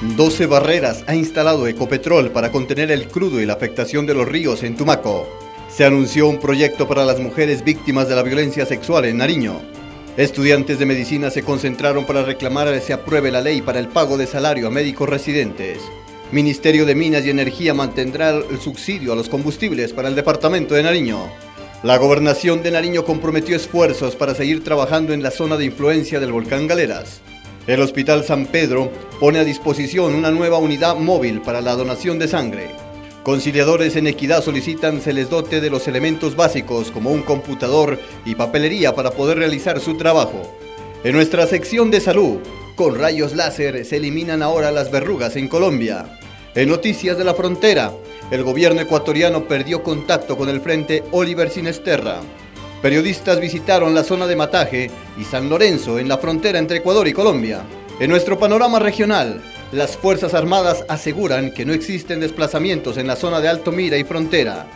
12 barreras ha instalado Ecopetrol para contener el crudo y la afectación de los ríos en Tumaco. Se anunció un proyecto para las mujeres víctimas de la violencia sexual en Nariño. Estudiantes de medicina se concentraron para reclamar que se apruebe la ley para el pago de salario a médicos residentes. Ministerio de Minas y Energía mantendrá el subsidio a los combustibles para el departamento de Nariño. La gobernación de Nariño comprometió esfuerzos para seguir trabajando en la zona de influencia del volcán Galeras. El Hospital San Pedro pone a disposición una nueva unidad móvil para la donación de sangre. Conciliadores en Equidad solicitan se les dote de los elementos básicos como un computador y papelería para poder realizar su trabajo. En nuestra sección de salud, con rayos láser se eliminan ahora las verrugas en Colombia. En Noticias de la Frontera, el gobierno ecuatoriano perdió contacto con el frente Oliver Sinesterra. Periodistas visitaron la zona de Mataje y San Lorenzo en la frontera entre Ecuador y Colombia. En nuestro panorama regional, las Fuerzas Armadas aseguran que no existen desplazamientos en la zona de Alto Mira y frontera.